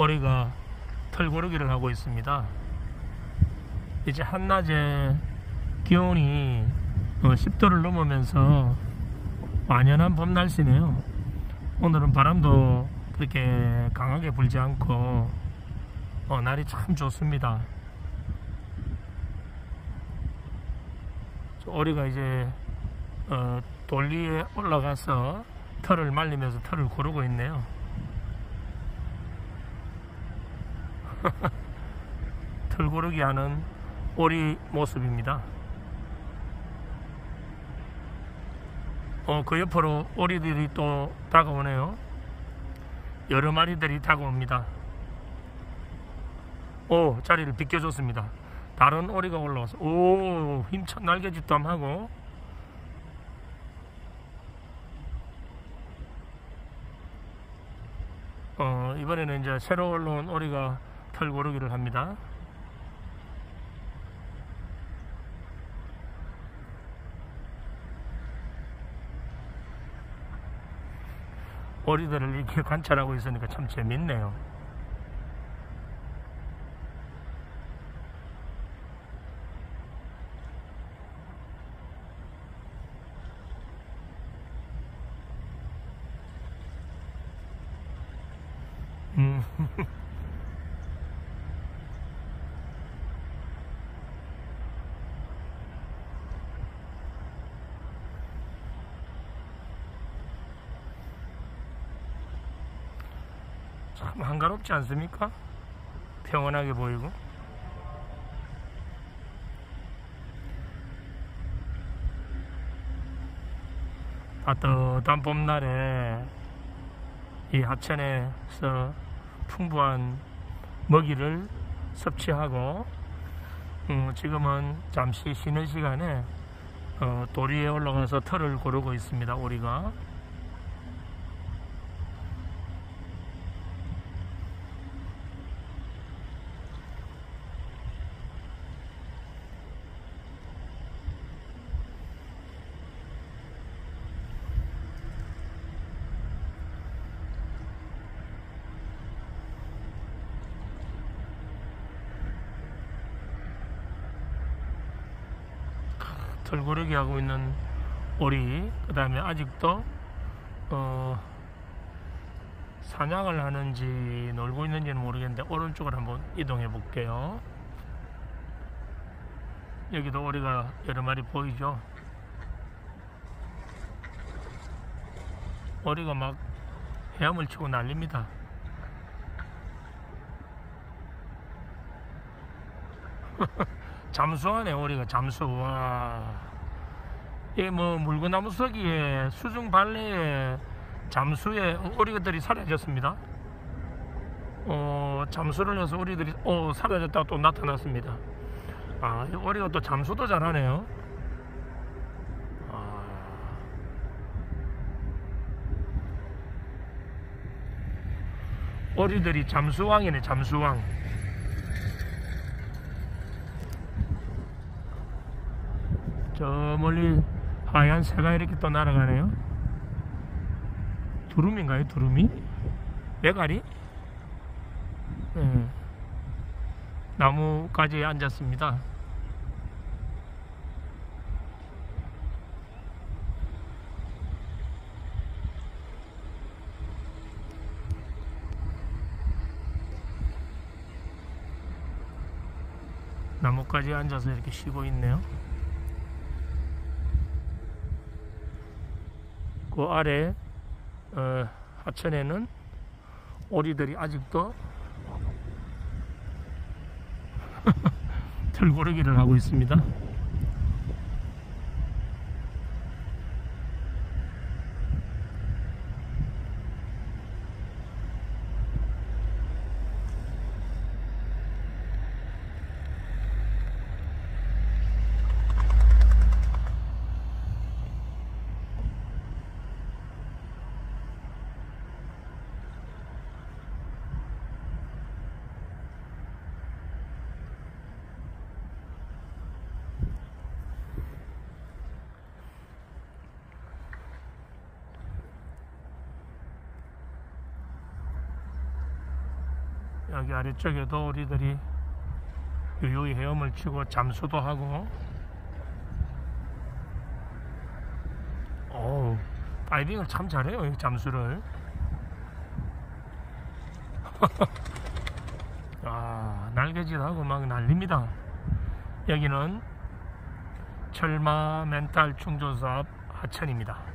오리가 털고르기를 하고 있습니다. 이제 한낮에 기온이 10도를 넘으면서 완연한 봄 날씨네요. 오늘은 바람도 그렇게 강하게 불지 않고 어, 날이 참 좋습니다. 오리가 이제 어, 돌 위에 올라가서 털을 말리면서 털을 고르고 있네요. 털 고르기 하는 오리 모습입니다. 어, 그 옆으로 오리들이 또 다가오네요. 여러 마리들이 다가옵니다. 오, 자리를 비켜줬습니다. 다른 오리가 올라와서, 오, 힘찬 날개짓도 함 하고, 어, 이번에는 이제 새로 올라온 오리가 털 고르기를 합니다. 오리들을 이렇게 관찰하고 있으니까 참 재밌네요. 음. 참 한가롭지 않습니까? 평온하게 보이고 따뜻한 봄날에 이 하천에서 풍부한 먹이를 섭취하고 음, 지금은 잠시 쉬는 시간에 어, 돌 위에 올라가서 털을 고르고 있습니다 오리가 털고르기 하고 있는 오리 그 다음에 아직도 어, 사냥을 하는지 놀고 있는지는 모르겠는데 오른쪽으로 한번 이동해 볼게요. 여기도 오리가 여러 마리 보이죠? 오리가 막 헤엄을 치고 난립니다 잠수하네 오리가 잠수. 와. 이게 뭐 물구나무 서기에 수중 발레에 잠수에 오리들이 사라졌습니다. 어 잠수를 해서 오리들이 어 사라졌다가 또 나타났습니다. 아이 오리가 또 잠수도 잘하네요. 아. 오리들이 잠수왕이네 잠수왕 저 멀리 하얀 새가 이렇게 또 날아가네요. 두루미인가요? 두루미? 메가리? 네. 나무까지 앉았습니다. 나무까지 앉아서 이렇게 쉬고 있네요. 그 아래 어, 하천에는 오리들이 아직도 털고르기를 하고 있습니다. 여기 아래쪽에도 우리들이 유유히 헤엄을 치고 잠수도 하고. 어우 다이빙을 참 잘해요 이 잠수를. 아 날개짓하고 막 난립니다. 여기는 철마 멘탈 충전사업 하천입니다